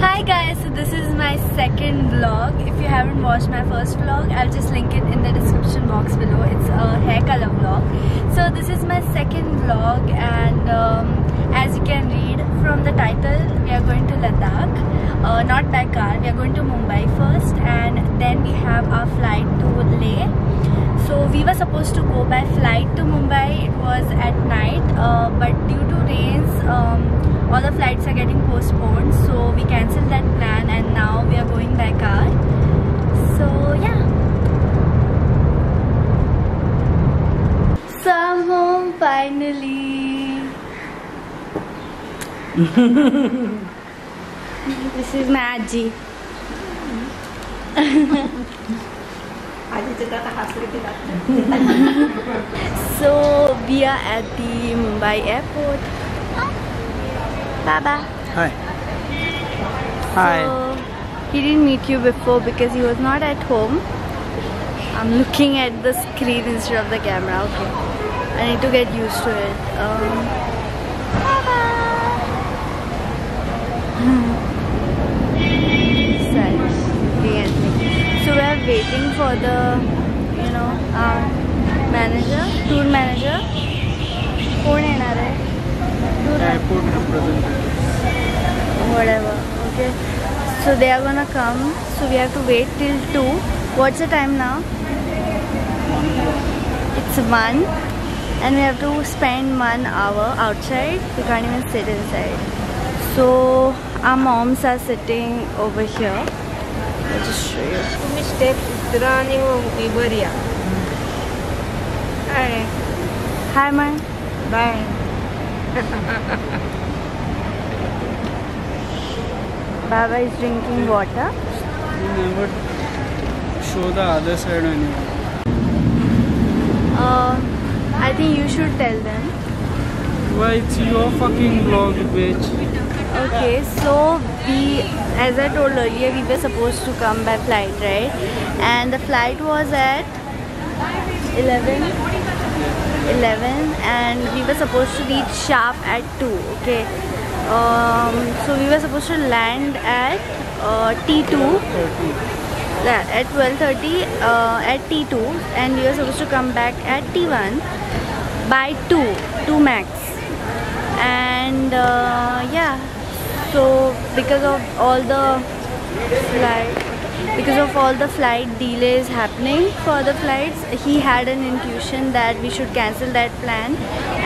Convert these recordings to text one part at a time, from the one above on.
Hi guys, so this is my second vlog. If you haven't watched my first vlog, I'll just link it in the description box below. It's a hair color vlog. So this is my second vlog and um, as you can read from the title, we are going to Ladakh. Uh, not by car, we are going to Mumbai first and then we have our flight to Leh. So we were supposed to go by flight to Mumbai. It was at night, uh, but due to rains, um, all the flights are getting postponed. So we cancelled that plan, and now we are going by car. So yeah. So I'm home finally. this is my Aji. So we are at the Mumbai airport. Baba. Hi. Hi. So, he didn't meet you before because he was not at home. I'm looking at the screen instead of the camera. Okay. I need to get used to it. Um, Baba. so we're waiting for the, you know, our manager, tour manager. Phone in our tour whatever okay? So they are gonna come. So we have to wait till 2 what's the time now? It's 1 and we have to spend 1 hour outside. We can't even sit inside. So our moms are sitting over here. I'll just show you. Hi. Hi man. Bye. baba is drinking water You never show the other side when uh, i think you should tell them Why it's your fucking vlog, bitch. Okay, so we, as I told earlier, we were supposed to come by flight, right? And the flight was at 11, 11, and we were supposed to reach sharp at 2. Okay, um, so we were supposed to land at uh, T2 yeah, at 12:30 uh, at T2, and we were supposed to come back at T1 by 2, 2 max. And uh, yeah so because of all the flight because of all the flight delays happening for the flights he had an intuition that we should cancel that plan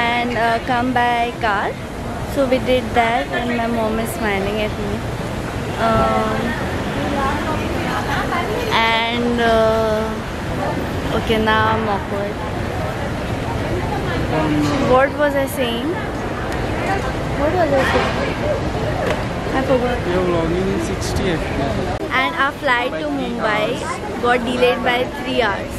and uh, come by car so we did that and my mom is smiling at me um, and uh, okay now i'm awkward what was i saying what was I saying? I forgot. You're vlogging in 60 FPS. And our flight to Mumbai got delayed by three hours.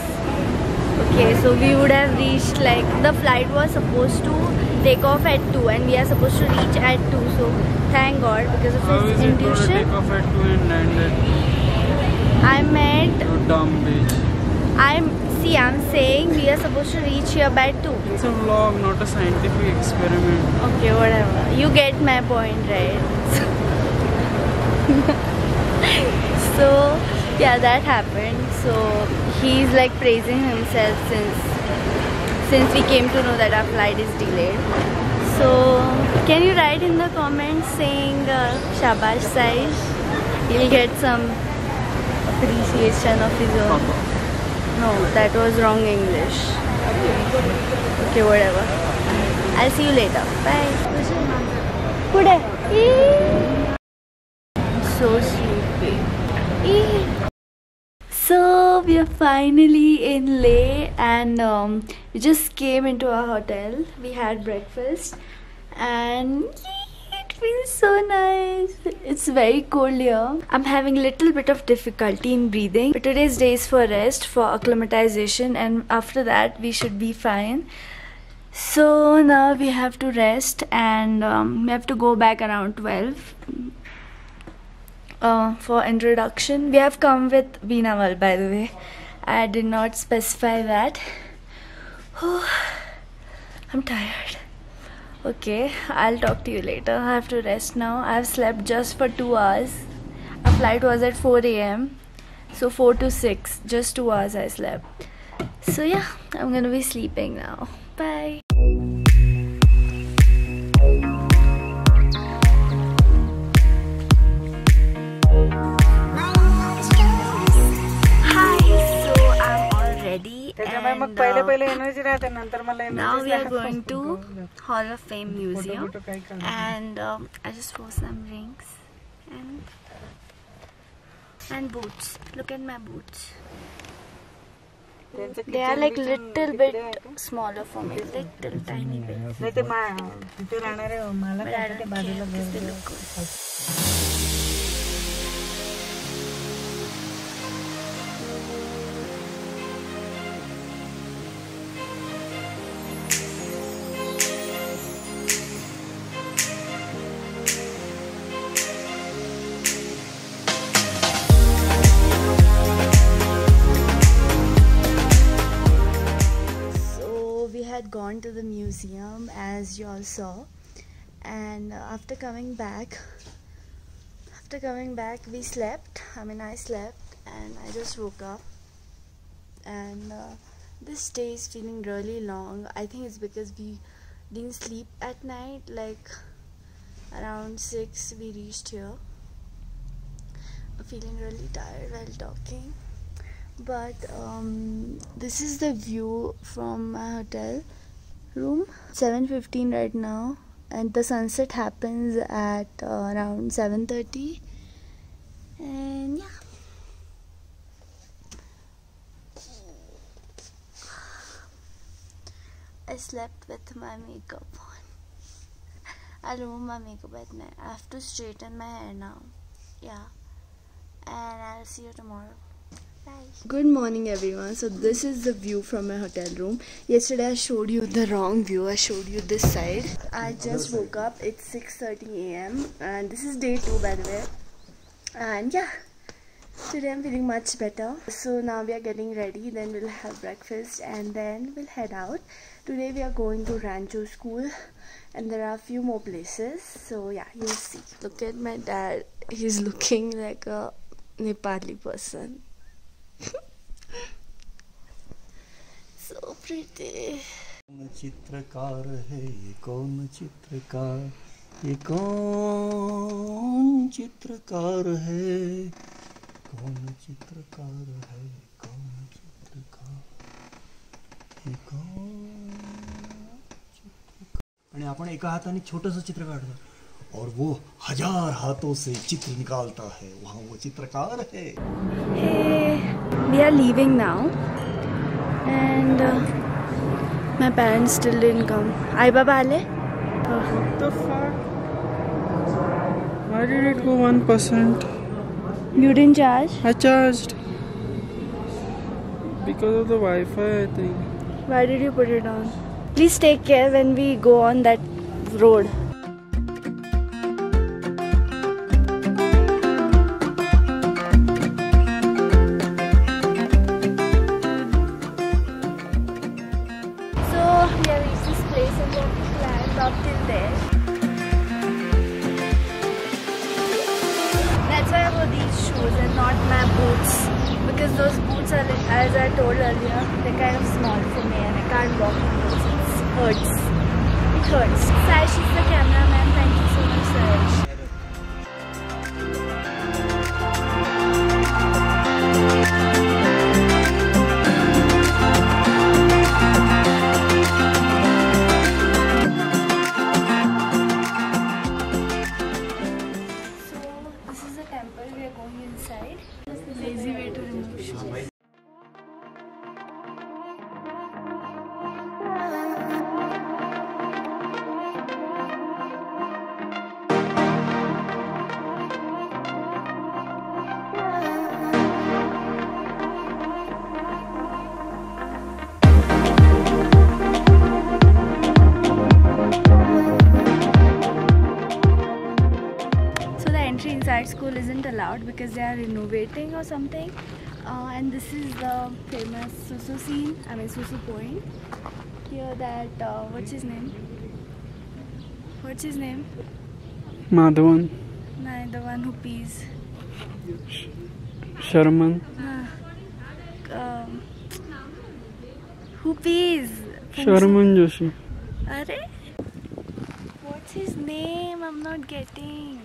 Okay, so we would have reached like the flight was supposed to take off at two, and we are supposed to reach at two. So thank God because of How his is it going to take intuition. off at 2 and land at I meant 2? You dumb bitch. I'm see I'm saying we are supposed to reach here by two. It's a vlog, not a scientific experiment. Okay, whatever. You get my point, right? so, yeah, that happened. So, he's like praising himself since since we came to know that our flight is delayed. So, can you write in the comments saying uh, Shabash Saish? He'll get some appreciation of his own. No, that was wrong English. Okay, whatever. I'll see you later. Bye. Kude? So sleepy. So we are finally in Leh and um, we just came into our hotel. We had breakfast and it feels so nice. It's very cold here. I'm having a little bit of difficulty in breathing. But today's day is for rest, for acclimatization and after that we should be fine. So now we have to rest and um, we have to go back around 12 uh, for introduction. We have come with Veena World by the way. I did not specify that. I'm tired. Okay, I'll talk to you later. I have to rest now. I've slept just for two hours. Our flight was at 4 a.m. So 4 to 6, just two hours I slept. So yeah, I'm gonna be sleeping now. Bye. त्याच्यामुळे मग and, पहिले uh, पहिले energy राहते नंतर मला now energy we are going to Hall of Fame Museum photo काही काढ and um, I just wore some rings and and boots. Look at my boots. त्यांचं They are kitchen like बिचन little तिकडे आहे bit का? smaller for me, little tiny bit. नाही ते मा- तिथे राहणारे मला But I काय ते don't बाजूला Gone to the museum as you all saw, and after coming back, after coming back, we slept. I mean, I slept, and I just woke up, and uh, this day is feeling really long. I think it's because we didn't sleep at night. Like around six, we reached here. I'm feeling really tired while talking but um, this is the view from my hotel room. 7.15 right now and the sunset happens at uh, around 7.30 and yeah. I slept with my makeup on. I remove my makeup at night I have to straighten my hair now. Yeah. And I'll see you tomorrow Good morning, everyone. So, this is the view from my hotel room. Yesterday, I showed you the wrong view. I showed you this side. I just woke up. It's 6:30 a.m. and this is day two, by the way. And yeah, today I'm feeling much better. So now we are getting ready. Then we'll have breakfast and then we'll head out. Today we are going to Rancho School, and there are a few more places. So yeah, you'll see. Look at my dad. He's looking like a Nepali person. So pretty. कौन चित्रकार है? ये कौन चित्रकार? ये कौन चित्रकार है? कौन चित्रकार है? कौन चित्रकार? हे कौन चित्रकार? आणि आपण एका हाताने छोटस चित्र काढतो और वो हज़ार हाथों से चित्र निकालता है. वहाँ वो चित्रकार है. Hey, we are leaving now, and uh, my parents still didn't come. Ai Baba Ale? What the fuck? Why did it go 1%? You didn't charge? I charged. Because of the Wi Fi, I think. Why did you put it on? Please take care when we go on that road. Of small for me and I can't walk. It hurts. It hurts. The cameraman. Thank you so much. Because they are renovating or something. Uh, and this is the famous Susu scene. I mean Susu point. Here that uh, what's his name? What's his name? Madhavan, No, the one who pees. Sharman, Um, who pees? Sharman Joshi. Are? What's his name? I'm not getting.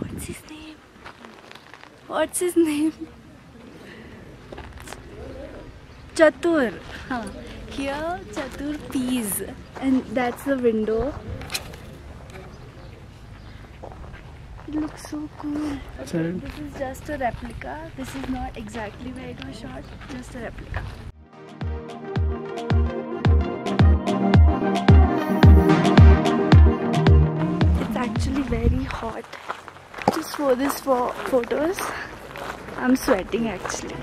What's his name? What's his name? Chatur. Huh. Here, Chatur pees. And that's the window. It looks so cool. Child. This is just a replica. This is not exactly where it was shot, just a replica. It's actually very hot Just for this for photos, I'm sweating actually.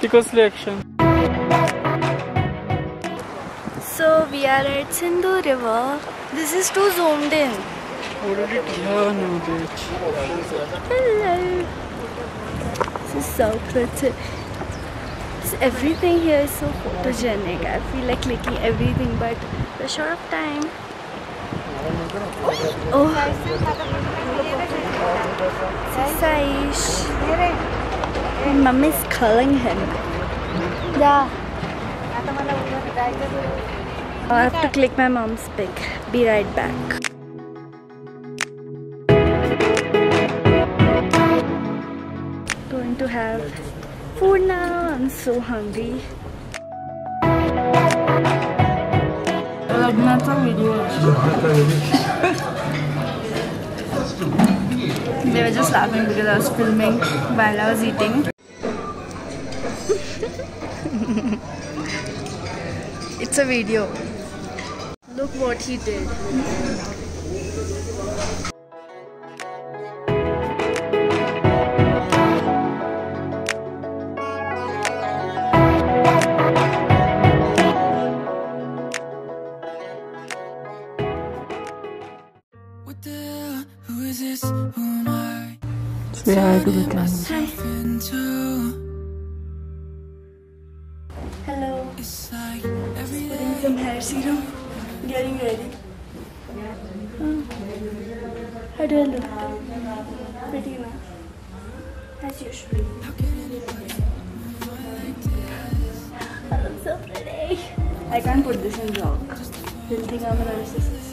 ती कसली action So we are at Sindhu River. This is too zoomed in. Bitch? Hello. This is so pretty. Everything here is so photogenic. I feel like clicking everything, but we're short of time. Oh. Saish. mom is calling him. Yeah. I have to click my mom's pic. Be right back. Food now. I'm so hungry. They were just laughing because I was filming while I was eating. it's a video. Look what he did. Some hair serum. Getting ready. How do I look? Pretty enough. As usual. I look so pretty. I can't put this in vlog. They'll think I'm a narcissist.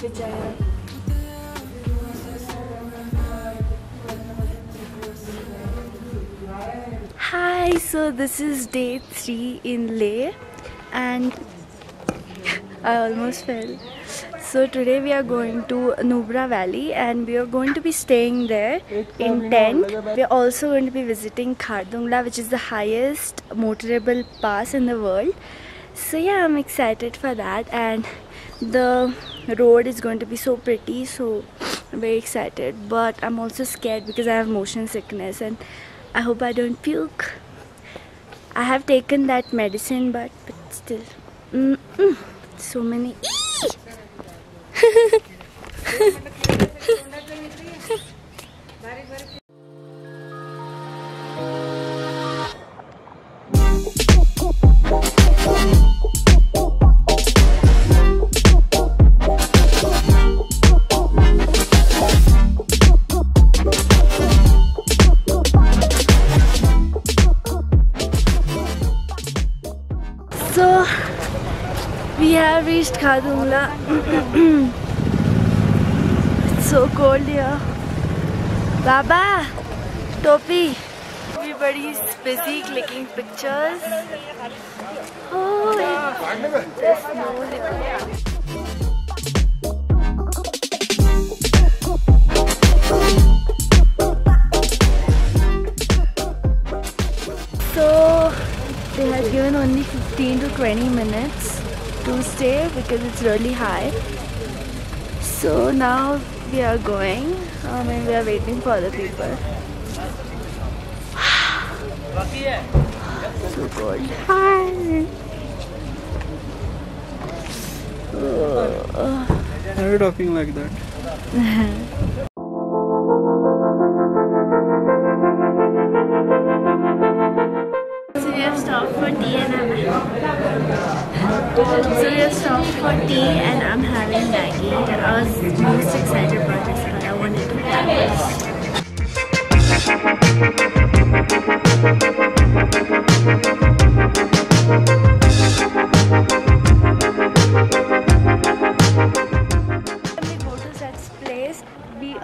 Which I am. Hi, so this is day three in Leh, and I almost fell. So today we are going to Nubra Valley, and we are going to be staying there in tent. We are also going to be visiting Khardungla, which is the highest motorable pass in the world. So yeah, I'm excited for that, and the road is going to be so pretty. So I'm very excited, but I'm also scared because I have motion sickness, and I hope I don't puke. I have taken that medicine, but, but still. Mm-mm. So many. have reached Khardungla. it's so cold here. Baba, Topi. Everybody's busy clicking pictures. Oh, there's here. So they have given only 15 to 20 minutes Tuesday because it's really high. So now we are going. I mean, we are waiting for the people. so cold. Hi. Why are you talking like that? Maggi and I'm having Maggi. I was most excited about this but I wanted to have this.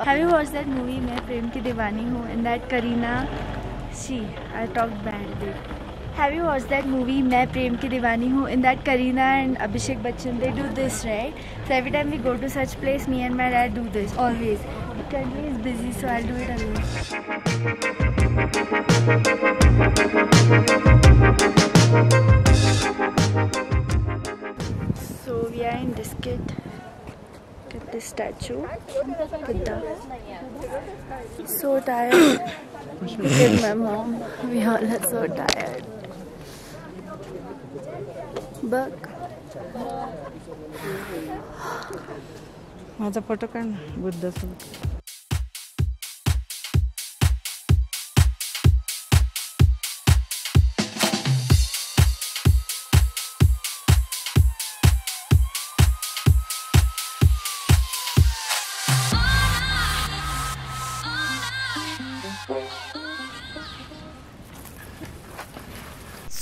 Have you watched that movie? मैं प्रेम की दीवानी हूँ and that Kareena, she, I talked badly. Have you watched that movie Main Prem Ki Diwani In that Kareena and Abhishek Bachchan, they do this, right? So every time we go to such place, me and my dad do this, always. Currently is busy, so I'll do it alone. So we are in Diskit at this statue, Buddha. So tired. Look at my mom. We all are so tired. बघ. माझा photo काढ बुद्धाचा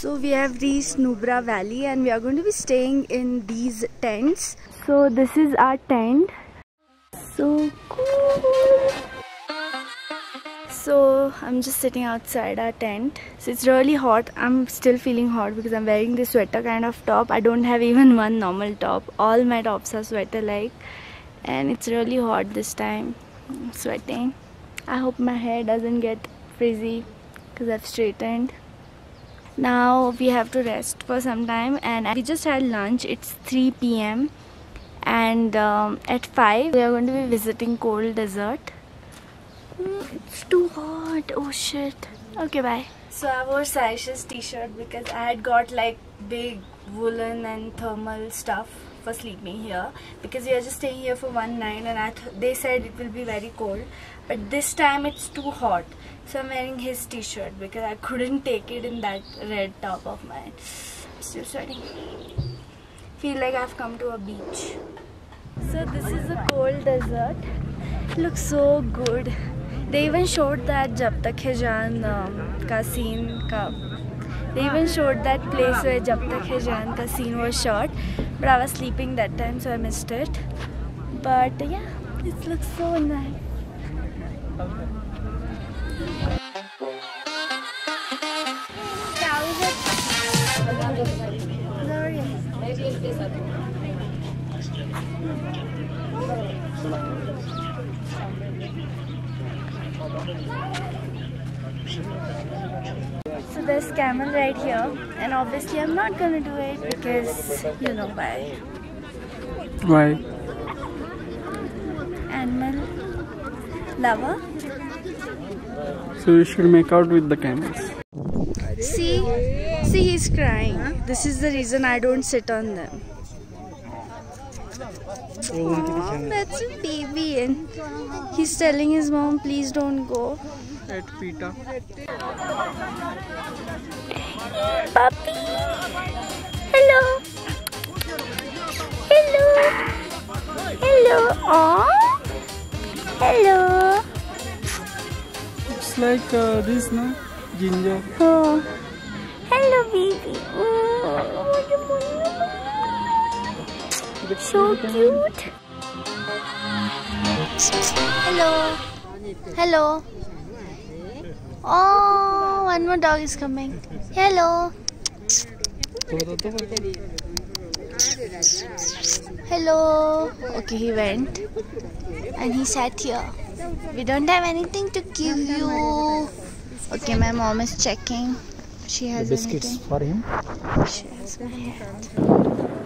So we have reached Nubra Valley and we are going to be staying in these tents. So this is our tent. So cool. So I'm just sitting outside our tent. So it's really hot. I'm still feeling hot because I'm wearing this sweater kind of top. I don't have even one normal top. All my tops are sweater like and it's really hot this time. I'm sweating. I hope my hair doesn't get frizzy because I've straightened now we have to rest for some time and we just had lunch. It's 3 p.m and um, at 5 we are going to be visiting cold desert. Mm, it's too hot. Oh shit. Okay bye. So i wore saish's t-shirt because i had got like big woolen and thermal stuff for sleeping here because we are just staying here for one night and they said it will be very cold but this time it's too hot. So i'm wearing his t-shirt because i couldn't take it in that red top of mine. Still sweating. Feel like i've come to a beach. So this is a cold desert. Looks so good. They even showed that jab tak hai jaan um, ka scene ka they even showed that place where jab tak hai jaan ka scene was shot. But i was sleeping that time so i missed it. But yeah it looks so nice So there's camel right here and obviously I'm not gonna do it because you know why. Why? Animal lover. So you should make out with the camels. See, see he's crying. This is the reason I don't sit on them. Aw, that's a baby and he's telling his mom please don't go. At PETA. Puppy. Hello. Hello. Hello. Aww. Hello. It's like uh, this, no? Ginger. Oh. Hello, baby. Oh, so cute. Hello. Hello. Oh, one more dog is coming. Hello. Hello. Okay, he went. And he sat here. We don't have anything to give you. Okay, my mom is checking. She has The anything. for him She has my hat.